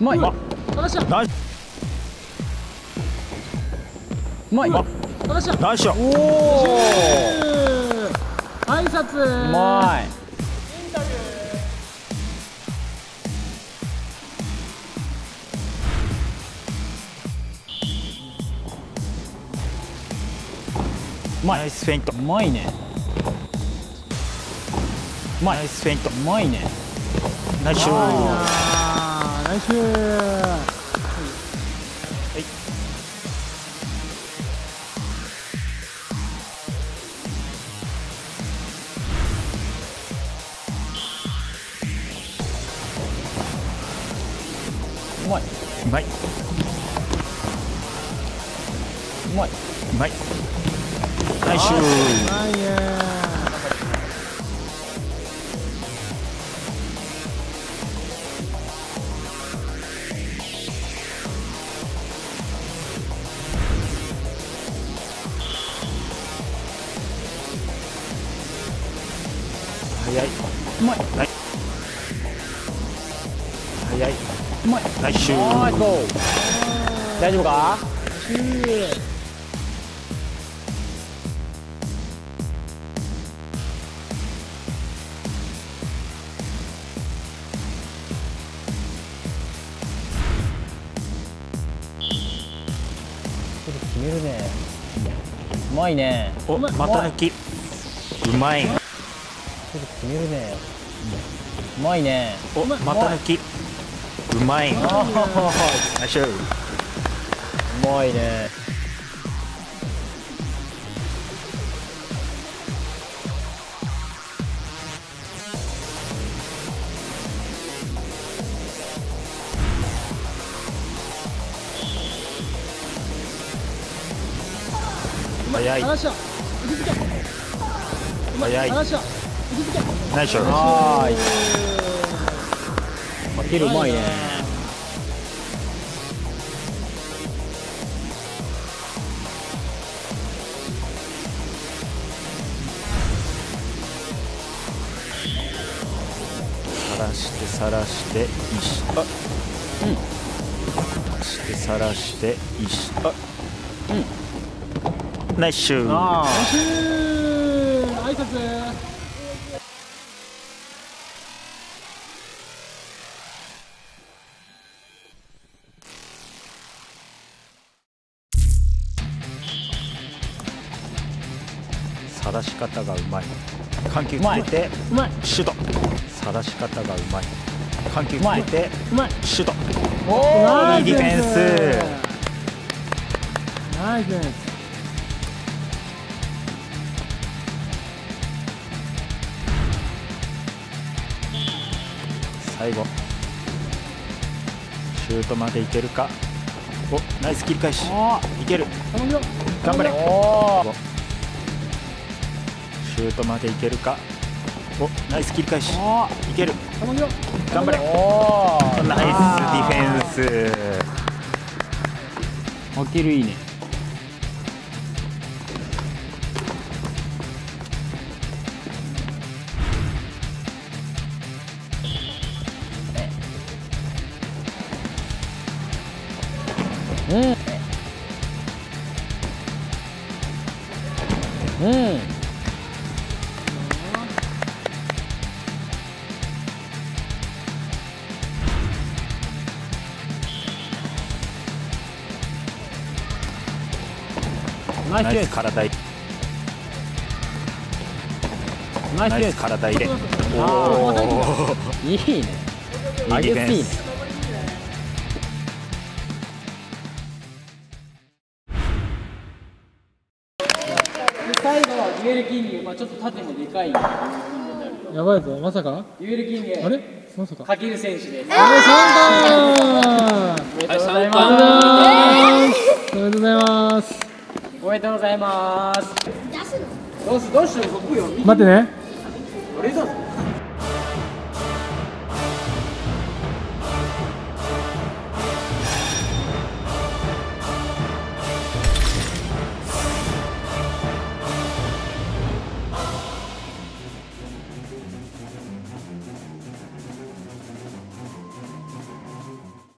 うまいまナイス。うまいまナイス。おお挨拶。うまい。うまい。ナイスフェイント。うまいね。うまいナイスフェイント。うまいね。ナイスシュー。あーナイス。うまい。うまい。うまい。まい。ナイス早い。う。まい。早い。う。まいナイス大丈夫か？ね。うまいね。おまた抜きうまいちょっと決めるね。うまいね。おまた抜き。うまいナあイスうまいね。早い。早いナイスシューはーいうまいね。さらしてさらして石あ。うんしてさらして石あ。うん。ナイスシュー。あシュー挨拶さらし方がうまい。緩急つけてうまい。シュート。さらし方がうまい。緩急つけてうまい。シュート。おいいディフェンス。ナイス最後。シュートまでいけるか。おナイス切り返し。いける。頑張れ。おートまでいけるか？おナイス切り返し。いける。頑張れ。ナイスディフェンス。かけるいいねうんうんナイス体入れナイス体入れおあー。いいね。いいディフ最後はデュエルキング、まあ、ちょっと縦もでかいやばいぞ。まさか？デュエルキング。あれ？まさか？かける選手です。あれ？おめでとうございます。どうすどうしよう僕よ。待ってね